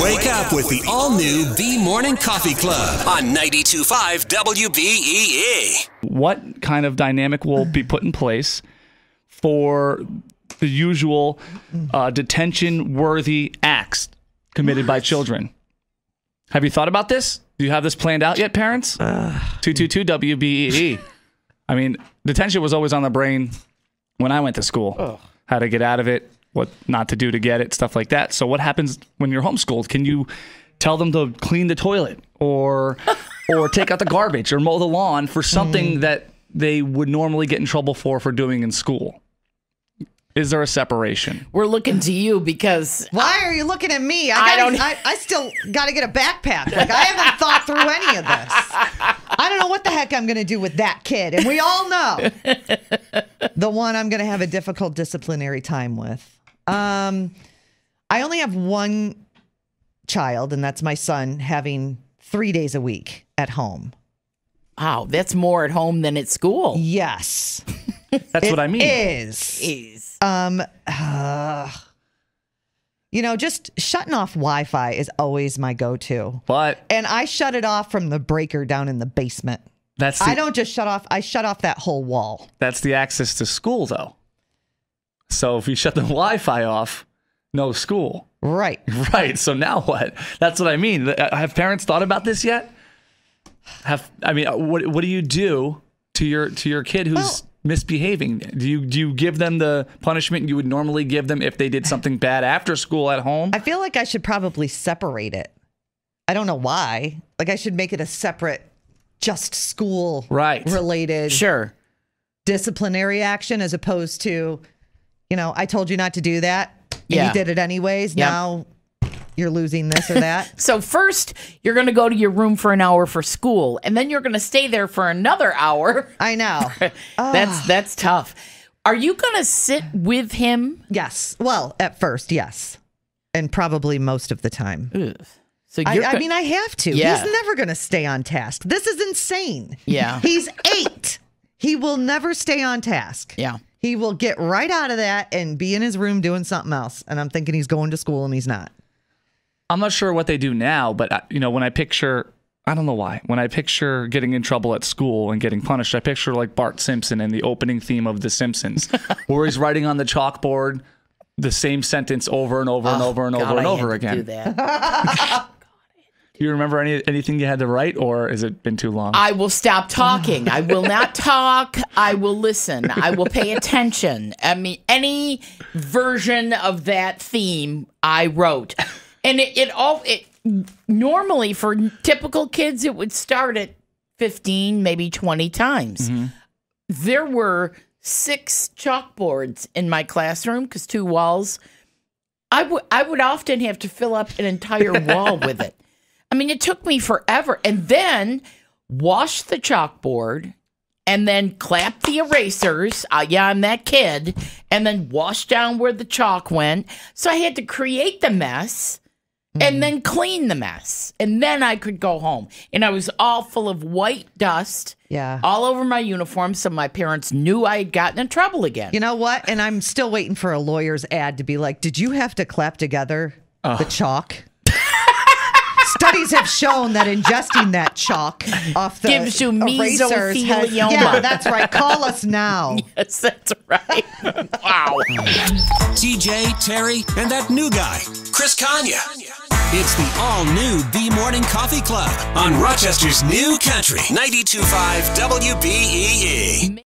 Wake up with the all new The Morning Coffee Club on 92.5 WBEE. what kind of dynamic will be put in place for the usual uh, detention worthy acts committed by children. Have you thought about this? Do you have this planned out yet, parents? 222 WBEE. E. I mean, detention was always on the brain when I went to school. How to get out of it, what not to do to get it, stuff like that. So, what happens when you're homeschooled? Can you tell them to clean the toilet or or take out the garbage or mow the lawn for something hmm. that they would normally get in trouble for for doing in school? Is there a separation? We're looking to you because Why are you looking at me? I, I gotta, don't- I, I still got to get a backpack. Like I haven't thought through any of this. I don't know what the heck I'm going to do with that kid, and we all know the one I'm going to have a difficult disciplinary time with. Um, I only have one child, and that's my son having three days a week at home. wow, that's more at home than at school. Yes, That's what I mean. is. Is. Um, uh, you know, just shutting off Wi-Fi is always my go-to. But And I shut it off from the breaker down in the basement. that's the, I don't just shut off, I shut off that whole wall. that's the access to school though. So if you shut the Wi-Fi off, no school. Right. Right. So now what? That's what I mean. Have parents thought about this yet? Have I mean, what what do you do to your to your kid who's Well- misbehaving? Do you do you give them the punishment you would normally give them if they did something bad after school at home? I feel like I should probably separate it. I don't know why. Like I should make it a separate just school Right. related Sure. disciplinary action as opposed to, you know, I told you not to do that. And Yeah. you did it anyways. Yep. Now you're losing this or that. So first, you're going to go to your room for an hour for school, and then you're going to stay there for another hour. I know. That's ah. that's tough. Are you going to sit with him? Yes. Well, at first, yes. And probably most of the time. Ugh. So I, I mean, I have to. Yeah. He's never going to stay on task. This is insane. Yeah. He's eight. He will never stay on task. yeah. He will get right out of that and be in his room doing something else. And I'm thinking he's going to school and he's not. I'm not sure what they do now, but uh, you know, when I picture, I don't know why, when I picture getting in trouble at school and getting punished, I picture like Bart Simpson in the opening theme of The Simpsons, where he's writing on the chalkboard the same sentence over and over and over and God, over and I over had to again. Do you remember any anything you had to write, or has it been too long? I will stop talking. I will not talk. I will listen. I will pay attention. I mean, any version of that theme I wrote, and it, it all it normally for typical kids it would start at fifteen, maybe twenty times. Mm-hmm. There were six chalkboards in my classroom because two walls. I would I would often have to fill up an entire wall with it. I mean, it took me forever. And then wash the chalkboard and then clap the erasers. Uh, yeah, I'm that kid. And then wash down where the chalk went. So I had to create the mess and then clean the mess. And then I could go home. And I was all full of white dust Yeah. all over my uniform. So my parents knew I had gotten in trouble again. You know what? And I'm still waiting for a lawyer's ad to be like, did you have to clap together the chalk? Studies have shown that ingesting that chalk off the Gives you erasers has- mesothelioma. Yeah, that's right. Call us now. yes, that's right. wow. TJ, Terry, and that new guy, Chris Kanya. It's the all new B Morning Coffee Club on Rochester's New Country 92.5 WBEE.